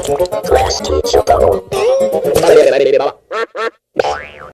Class teacher, go.